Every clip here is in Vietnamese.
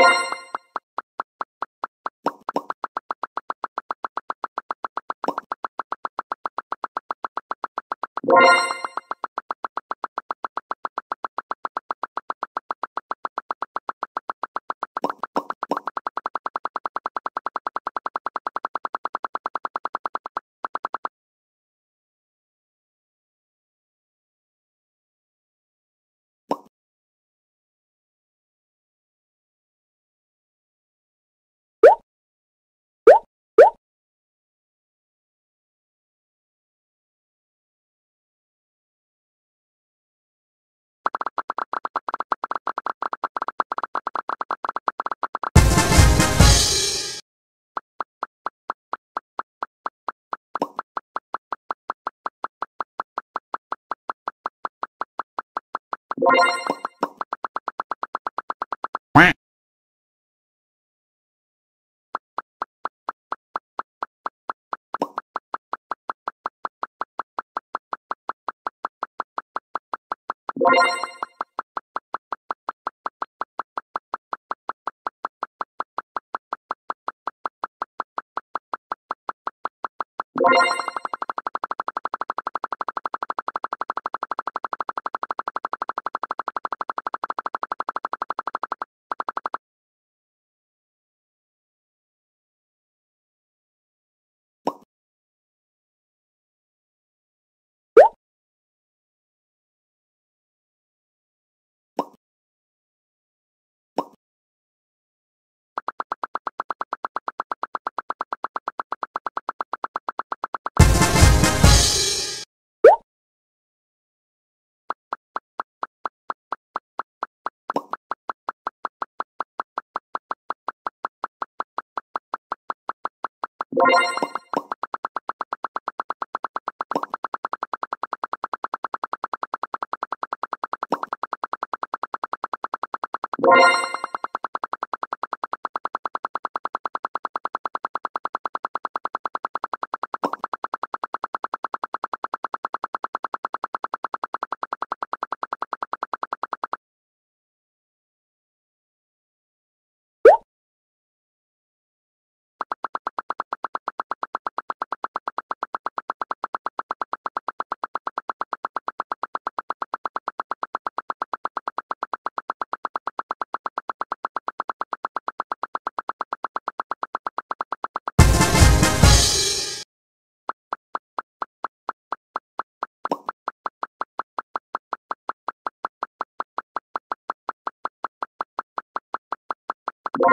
you. You you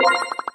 you